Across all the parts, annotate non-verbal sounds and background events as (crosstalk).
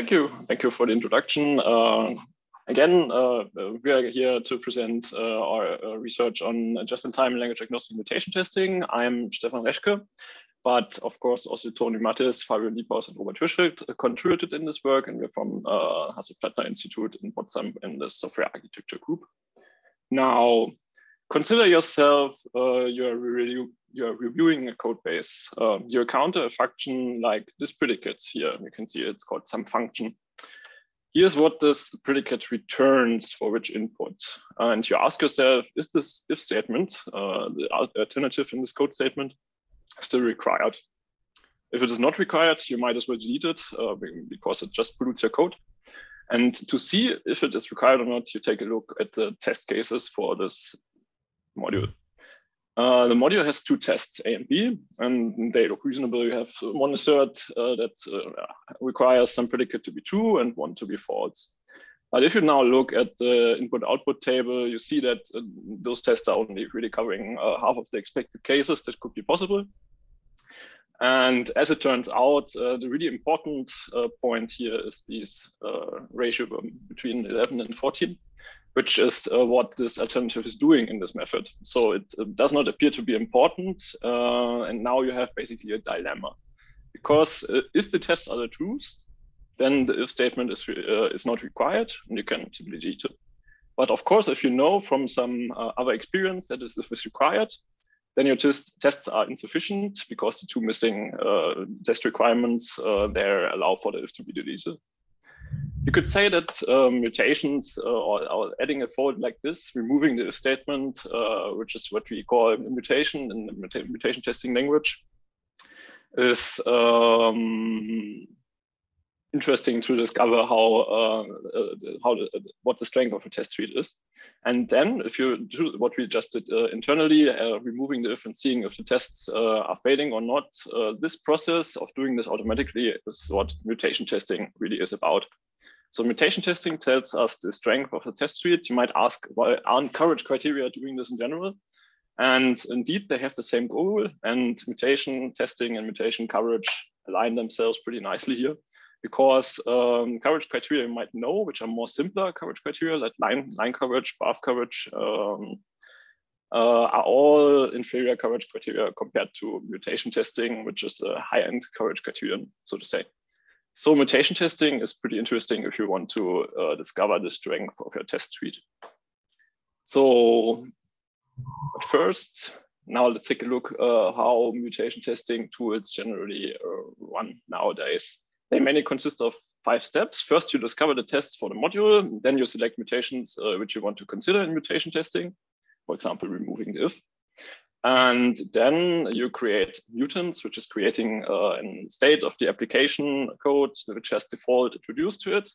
Thank you. Thank you for the introduction. Uh, again, uh, we are here to present uh, our uh, research on just-in-time language agnostic mutation testing. I'm Stefan Reschke, but of course also Toni Mattis, Fabio Niephaus, and Robert Hirschfeld contributed in this work, and we're from uh, Hasso-Plattner Institute in Potsdam in the software architecture group. Now, consider yourself, uh, you're, review, you're reviewing a code base. Uh, you encounter a function like this predicate here. You can see it's called some function. Here's what this predicate returns for which input. And you ask yourself, is this if statement, uh, the alternative in this code statement, still required? If it is not required, you might as well delete it uh, because it just pollutes your code. And to see if it is required or not, you take a look at the test cases for this module. Uh, the module has two tests, A and B, and they look reasonable. You have one assert uh, that uh, requires some predicate to be true and one to be false. But if you now look at the input-output table, you see that uh, those tests are only really covering uh, half of the expected cases that could be possible. And as it turns out, uh, the really important uh, point here is this uh, ratio between 11 and 14, which is uh, what this alternative is doing in this method. So it, it does not appear to be important. Uh, and now you have basically a dilemma. Because uh, if the tests are the truths, then the if statement is, is not required and you can simply delete it. But of course, if you know from some other experience that is if is required, then your test, tests are insufficient because the two missing uh, test requirements uh, there allow for the if to be deleted. You could say that um, mutations uh, or, or, adding a fold like this, removing the statement, uh, which is what we call mutation in the mutation testing language, is um, interesting to discover how uh, uh, how what the strength of a test suite is. And then if you do what we just did uh, internally, uh, removing the if and seeing if the tests uh, are failing or not, uh, this process of doing this automatically is what mutation testing really is about. So mutation testing tells us the strength of the test suite. You might ask, why aren't coverage criteria doing this in general? And indeed, they have the same goal and mutation testing and mutation coverage align themselves pretty nicely here because um, coverage criteria you might know, which are more simpler coverage criteria like line, line coverage, path coverage, um, uh, are all inferior coverage criteria compared to mutation testing, which is a high-end coverage criterion, so to say. So mutation testing is pretty interesting if you want to uh, discover the strength of your test suite. So first, now let's take a look uh, how mutation testing tools generally uh, run nowadays. They mainly consist of five steps. First, you discover the tests for the module. Then you select mutations uh, which you want to consider in mutation testing. For example, removing the if. And then you create mutants, which is creating uh, a state of the application code which has default introduced to it,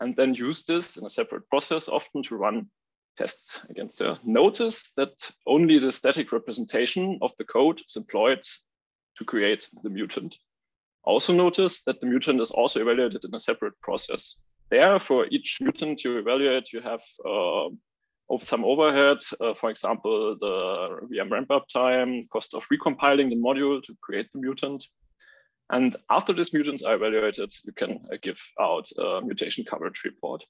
and then use this in a separate process often to run tests against it. Notice that only the static representation of the code is employed to create the mutant. Also notice that the mutant is also evaluated in a separate process. There, for each mutant you evaluate, you have uh, some overhead, uh, for example, the VM ramp-up time, cost of recompiling the module to create the mutant. And after these mutants are evaluated, you can uh, give out a mutation coverage report.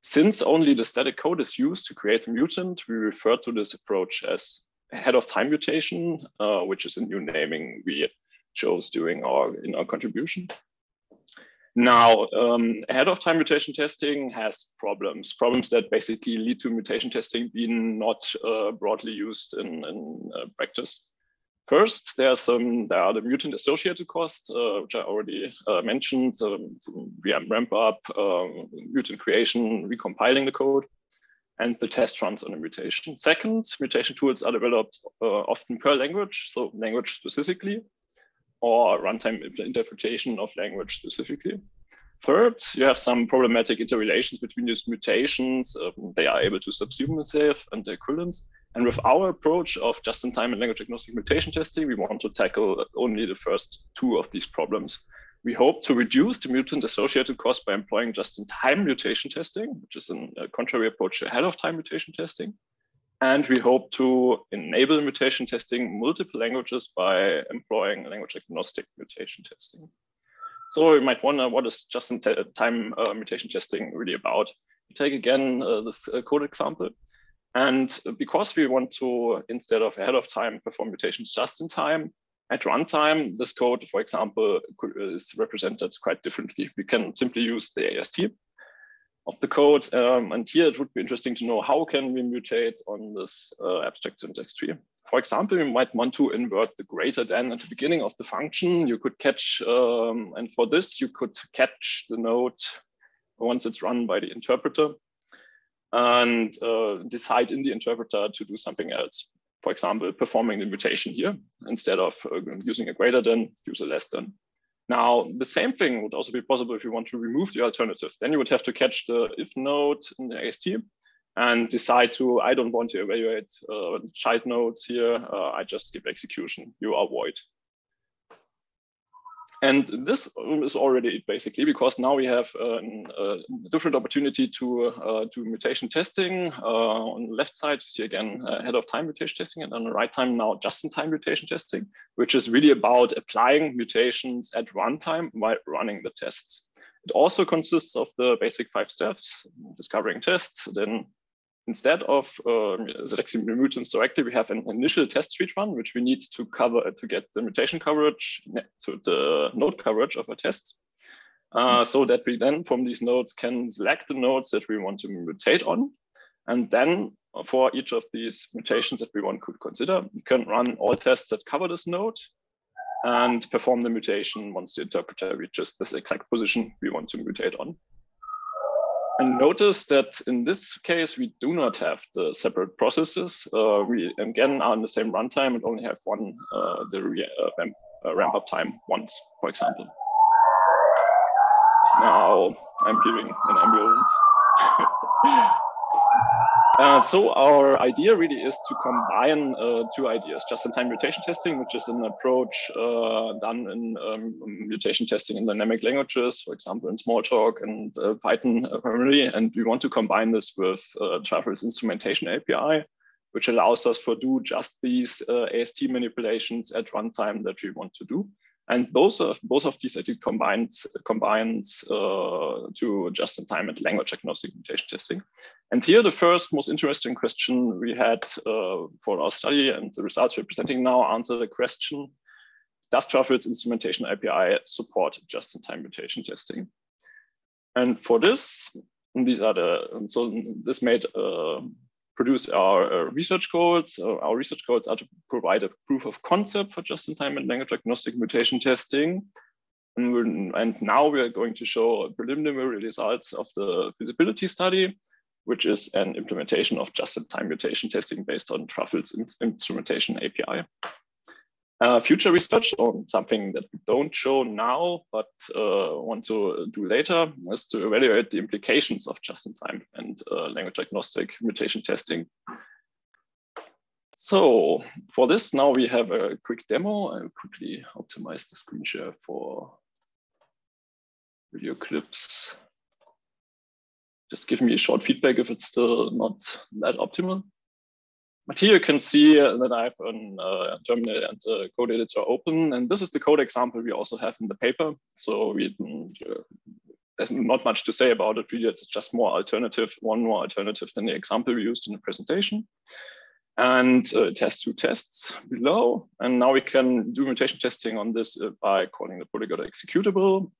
Since only the static code is used to create a mutant, we refer to this approach as ahead of time mutation, uh, which is a new naming we chose during our in our contribution. Now, um, ahead of time mutation testing has problems, problems that basically lead to mutation testing being not uh, broadly used in, in uh, practice. First, there are some, there are the mutant associated costs, uh, which I already uh, mentioned, um, ramp up, um, mutant creation, recompiling the code, and the test runs on a mutation. Second, mutation tools are developed uh, often per language, so language specifically or runtime interpretation of language specifically. Third, you have some problematic interrelations between these mutations. Um, they are able to subsume themselves and the equivalence. And with our approach of just-in-time and language agnostic mutation testing, we want to tackle only the first two of these problems. We hope to reduce the mutant associated cost by employing just-in-time mutation testing, which is a contrary approach to ahead of time mutation testing. And we hope to enable mutation testing multiple languages by employing language agnostic mutation testing. So you might wonder what is just-in-time uh, mutation testing really about? Take again uh, this uh, code example. And because we want to, instead of ahead of time, perform mutations just in time, at runtime, this code, for example, is represented quite differently. We can simply use the AST of the code. Um, and here it would be interesting to know how can we mutate on this uh, abstract syntax tree. For example, you might want to invert the greater than at the beginning of the function. You could catch, um, and for this, you could catch the node once it's run by the interpreter and uh, decide in the interpreter to do something else. For example, performing the mutation here instead of uh, using a greater than, use a less than. Now, the same thing would also be possible if you want to remove the alternative. Then you would have to catch the if node in the AST and decide to, I don't want to evaluate uh, child nodes here. Uh, I just skip execution. You are void. And this is already basically, because now we have a different opportunity to uh, do mutation testing. Uh, on the left side, you see again ahead of time mutation testing, and on the right time now just-in-time mutation testing, which is really about applying mutations at runtime while running the tests. It also consists of the basic five steps, discovering tests, then instead of uh, selecting the mutants directly, we have an initial test suite run, which we need to cover to get the mutation coverage to the node coverage of a test. Uh, so that we then from these nodes can select the nodes that we want to mutate on. And then for each of these mutations that we want to consider, we can run all tests that cover this node and perform the mutation once the interpreter reaches this exact position we want to mutate on. And notice that in this case, we do not have the separate processes. Uh, we again are in the same runtime and only have one, uh, the uh, ramp, uh, ramp, up time once, for example. Now I'm giving an ambulance. (laughs) Uh, so our idea really is to combine uh, two ideas, just-in-time mutation testing, which is an approach uh, done in um, mutation testing in dynamic languages, for example, in Smalltalk and uh, Python uh, primarily. And we want to combine this with uh, Truffle's instrumentation API, which allows us to do just these AST manipulations at runtime that we want to do. And both of both of these I did combines combines uh, to just-in-time and language agnostic mutation testing. And here the first most interesting question we had uh, for our study and the results we're presenting now answer the question, does Truffle's instrumentation API support just-in-time mutation testing? And for this, these are the, so this made uh, produce our uh, research goals. Uh, our research goals are to provide a proof of concept for just-in-time and language agnostic mutation testing. And, and, now we are going to show preliminary results of the feasibility study, which is an implementation of just-in-time mutation testing based on Truffle's instrumentation API. Uh, future research on something that we don't show now, but uh, want to do later is to evaluate the implications of just-in-time and uh, language agnostic mutation testing. So for this, now we have a quick demo. I'll quickly optimize the screen share for video clips. Just give me a short feedback if it's still not that optimal. But here you can see that I have a uh, terminal and a code editor open. And this is the code example we also have in the paper. So we, uh, there's not much to say about it. Really, it's just more alternative, one more alternative than the example we used in the presentation. And uh, test two tests below. And now we can do mutation testing on this uh, by calling the polyglot executable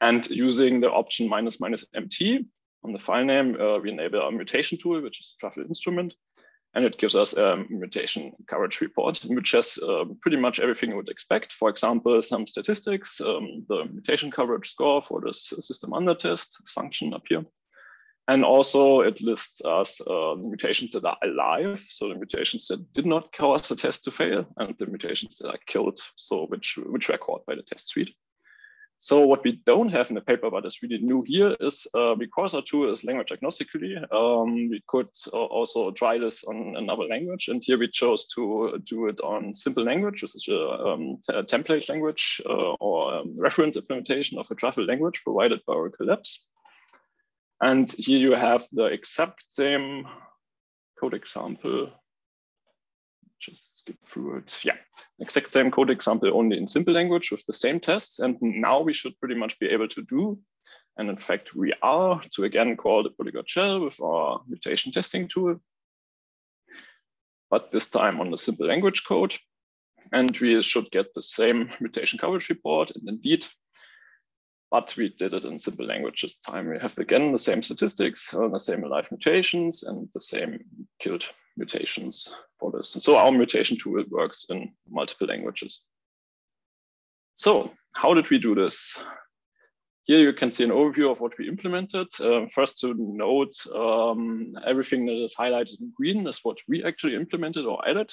and using the option minus minus mt on the file name, uh, we enable our mutation tool, which is a Truffle instrument and it gives us a mutation coverage report, which has uh, pretty much everything you would expect. For example, some statistics, um, the mutation coverage score for this system under test, function up here. And also it lists us uh, mutations that are alive, so the mutations that did not cause the test to fail, and the mutations that are killed, so which, which were caught by the test suite. So what we don't have in the paper, but is really new here, is uh, because our tool is language agnostically, um, we could uh, also try this on another language. And here we chose to do it on simple language, which is a, um, a template language uh, or um, reference implementation of a Truffle language provided by Oracle Labs. And here you have the exact same code example just skip through it. Yeah, exact same code example, only in simple language with the same tests. And now we should pretty much be able to do. And in fact, we are to again call the polyglot shell with our mutation testing tool. But this time on the simple language code. And we should get the same mutation coverage report. And indeed, but we did it in simple language this time. We have again the same statistics, uh, the same alive mutations, and the same killed mutations for this. So our mutation tool works in multiple languages. So how did we do this? Here you can see an overview of what we implemented. Uh, first to note, um, everything that is highlighted in green is what we actually implemented or added.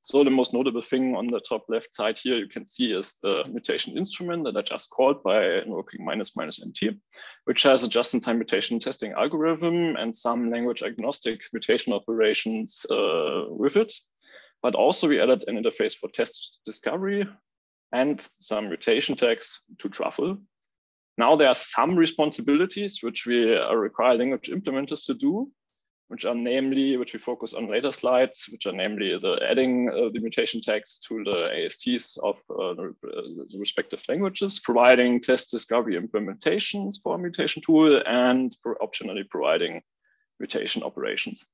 So the most notable thing on the top left side here you can see is the mutation instrument that I just called by invoking minus minus mt, which has a just-in-time mutation testing algorithm and some language agnostic mutation operations uh, with it. But also we added an interface for test discovery and some mutation tags to Truffle now there are some responsibilities which we uh, require language implementers to do, which are namely, which we focus on later slides, which are namely the adding uh, the mutation tags to the ASTs of uh, the, uh, respective languages, providing test discovery implementations for a mutation tool, and optionally providing mutation operations.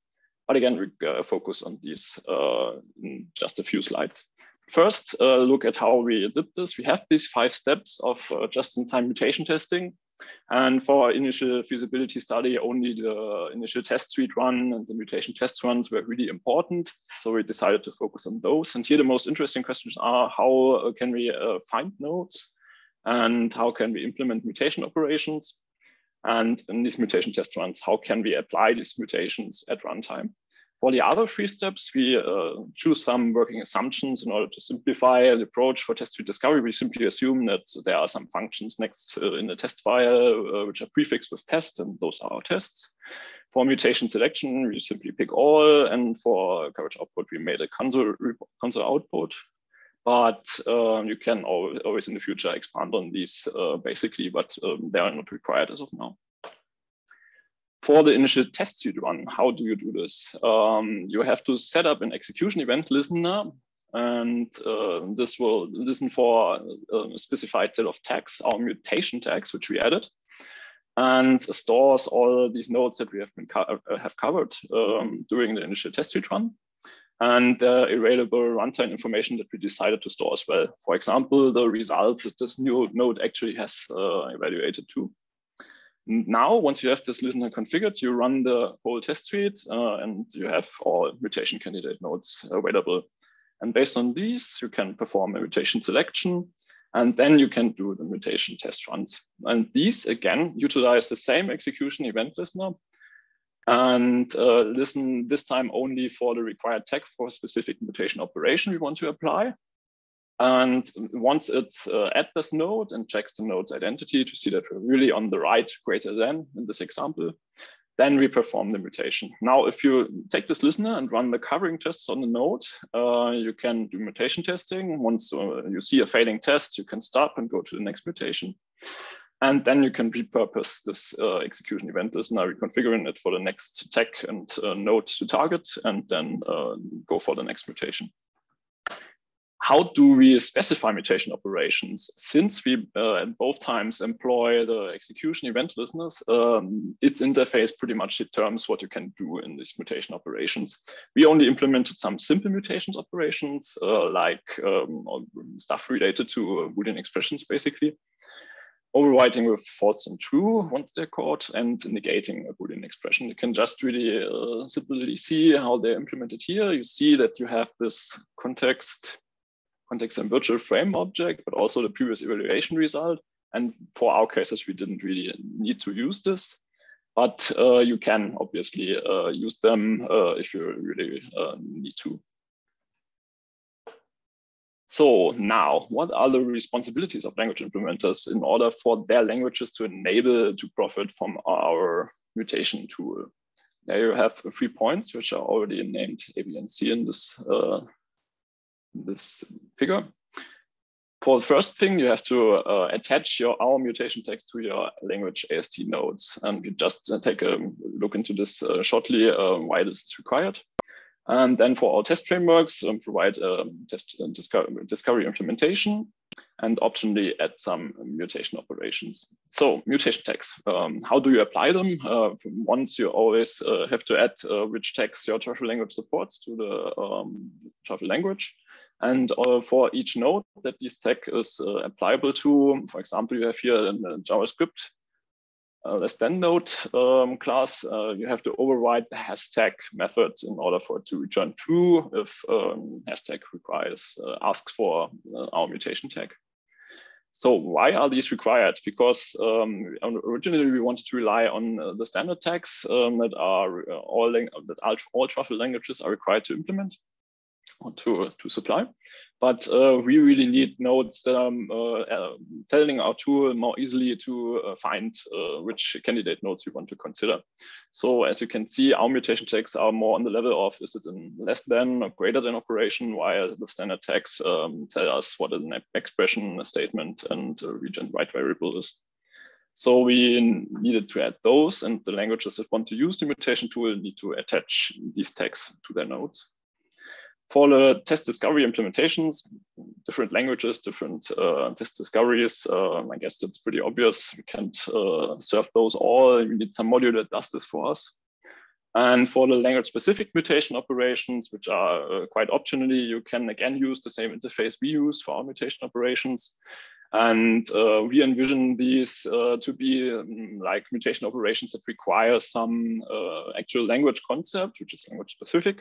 But again, we uh, focus on these uh, in just a few slides. First, uh, look at how we did this. We have these five steps of uh, just-in-time mutation testing. And for our initial feasibility study, only the initial test suite run and the mutation test runs were really important. So we decided to focus on those. And here the most interesting questions are how uh, can we uh, find nodes and how can we implement mutation operations? And in these mutation test runs, how can we apply these mutations at runtime? For the other three steps, we uh, choose some working assumptions in order to simplify the approach for test suite discovery. We simply assume that there are some functions next uh, in the test file uh, which are prefixed with test, and those are our tests. For mutation selection, we simply pick all, and for coverage output, we made a console, console output. But um, you can always in the future expand on these uh, basically, but um, they are not required as of now for the initial test you run, how do you do this? Um, you have to set up an execution event listener, and uh, this will listen for a specified set of tags, our mutation tags, which we added, and stores all these nodes that we have been co uh, have covered um, during the initial test suite run, and uh, available runtime information that we decided to store as well. For example, the result that this new node actually has uh, evaluated to. Now, once you have this listener configured, you run the whole test suite uh, and you have all mutation candidate nodes available. And based on these, you can perform a mutation selection and then you can do the mutation test runs. And these, again, utilize the same execution event listener and uh, listen this time only for the required tag for a specific mutation operation we want to apply. And once it's uh, at this node and checks the node's identity to see that we're really on the right greater than in this example, then we perform the mutation. Now, if you take this listener and run the covering tests on the node, uh, you can do mutation testing. Once uh, you see a failing test, you can stop and go to the next mutation. And then you can repurpose this uh, execution event listener, reconfiguring it for the next tag and uh, node to target, and then uh, go for the next mutation how do we specify mutation operations? Since we uh, both times employ the execution event listeners, um, its interface pretty much determines what you can do in these mutation operations. We only implemented some simple mutations operations, uh, like um, stuff related to Boolean expressions, basically. Overwriting with false and true once they're caught, and negating a Boolean expression. You can just really uh, simply see how they're implemented here. You see that you have this context context and virtual frame object, but also the previous evaluation result. And for our cases, we didn't really need to use this, but uh, you can obviously uh, use them uh, if you really uh, need to. So now, what are the responsibilities of language implementers in order for their languages to enable to profit from our mutation tool? There you have three points, which are already named A, B, and C in this uh, this figure. For the first thing, you have to uh, attach your our mutation text to your language AST nodes. And we just uh, take a look into this uh, shortly, uh, why this is required. And then for our test frameworks, um, provide um, test uh, discovery, implementation and optionally add some mutation operations. So mutation tags, um, how do you apply them? Uh, once you always uh, have to add uh, which tags your Truffle language supports to the um, language. And uh, for each node that this tag is uh, applicable to, for example, you have here in JavaScript uh, than node um, class, uh, you have to override the hasTag method in order for it to return true if um, hasTag requires uh, asks for uh, our mutation tag. So why are these required? Because um, originally we wanted to rely on uh, the standard tags um, that are all that all truffle languages are required to implement to, to supply. But uh, we really need nodes that are uh, uh, telling our tool more easily to uh, find uh, which candidate nodes we want to consider. So as you can see, our mutation tags are more on the level of is it in less than or greater than operation, while the standard tags um, tell us what an expression, a statement, and a region right variable is. So we needed to add those and the languages that want to use the mutation tool need to attach these tags to their nodes for the test discovery implementations, different languages, different uh, test discoveries. Uh, I guess that's pretty obvious. We can't uh, serve those all. We need some module that does this for us. And for the language specific mutation operations, which are uh, quite optionally, you can again use the same interface we use for our mutation operations. And uh, we envision these uh, to be um, like mutation operations that require some actual language concept, which is language specific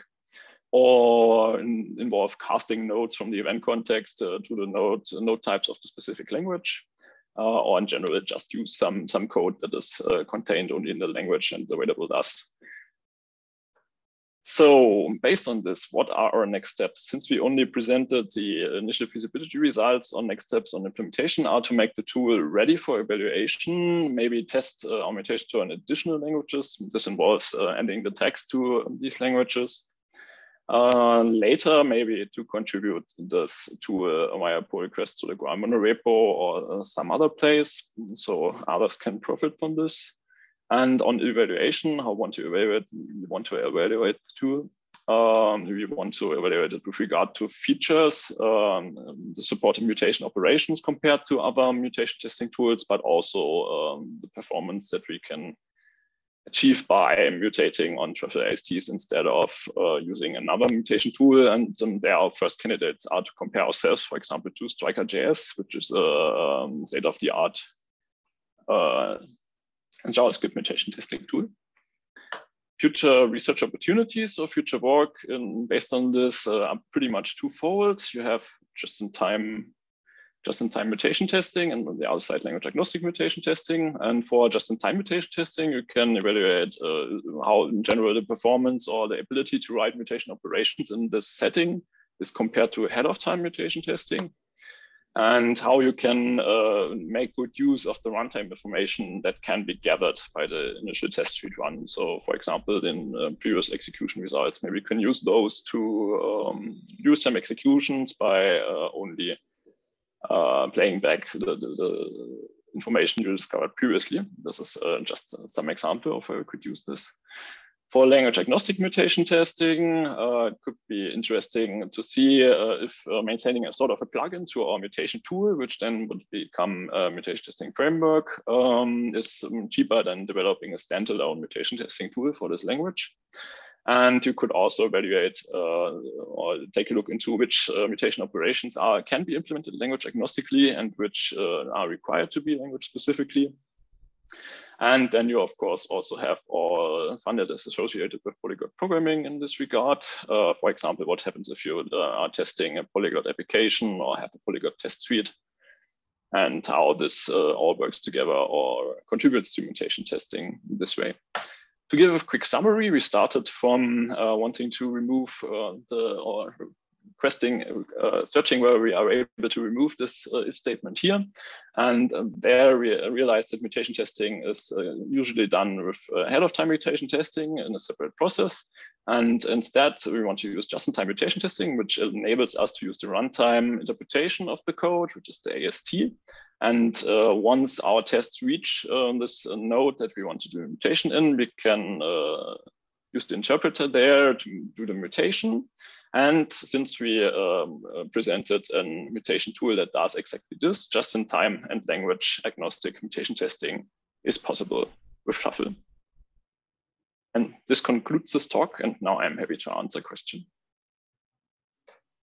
or in, involve casting nodes from the event context uh, to the node, node types of the specific language. Uh, or in general, just use some, some code that is uh, contained only in the language and available thus. So based on this, what are our next steps? Since we only presented the initial feasibility results on next steps on implementation are to make the tool ready for evaluation, maybe test uh, our mutation to an additional languages. This involves uh, adding the text to these languages uh, later, maybe to contribute this to a, via pull request to the Graal repo or uh, some other place, so others can profit from this. And on evaluation, how want to evaluate? We want to evaluate tool. Um, we want to evaluate it with regard to features, um, the supporting mutation operations compared to other mutation testing tools, but also um, the performance that we can achieved by mutating on ASTs instead of uh, using another mutation tool. And um, there our first candidates are to compare ourselves, for example, to Stryker.js, which is a um, state-of-the-art uh, JavaScript mutation testing tool. Future research opportunities or future work in, based on this uh, are pretty much twofold. You have just-in-time just-in-time mutation testing and on the other side language agnostic mutation testing. And for just-in-time mutation testing, you can evaluate uh, how in general the performance or the ability to write mutation operations in this setting is compared to ahead of time mutation testing and how you can uh, make good use of the runtime information that can be gathered by the initial test suite run. So for example, in uh, previous execution results, maybe you can use those to um, use some executions by uh, only uh, playing back the, the, the, information you discovered previously. This is uh, just some example of how you could use this. For language agnostic mutation testing, uh, it could be interesting to see uh, if uh, maintaining a sort of a plugin to our mutation tool, which then would become a mutation testing framework, um, is um, cheaper than developing a standalone mutation testing tool for this language. And you could also evaluate uh, or take a look into which uh, mutation operations are can be implemented language agnostically and which uh, are required to be language specifically. And then you, of course, also have all fun that is associated with polyglot programming in this regard. Uh, for example, what happens if you uh, are testing a polyglot application or have a polyglot test suite and how this uh, all works together or contributes to mutation testing this way to give a quick summary, we started from uh, wanting to remove uh, the or requesting uh, searching where we are able to remove this uh, if statement here. And um, there we realized that mutation testing is uh, usually done with uh, ahead of time mutation testing in a separate process. And instead, we want to use just-in-time mutation testing, which enables us to use the runtime interpretation of the code, which is the AST. And uh, once our tests reach uh, this uh, node that we want to do a mutation in, we can uh, use the interpreter there to do the mutation. And since we um, uh, presented a mutation tool that does exactly this, just-in-time and language agnostic mutation testing is possible with Truffle. And this concludes this talk, and now I'm happy to answer questions.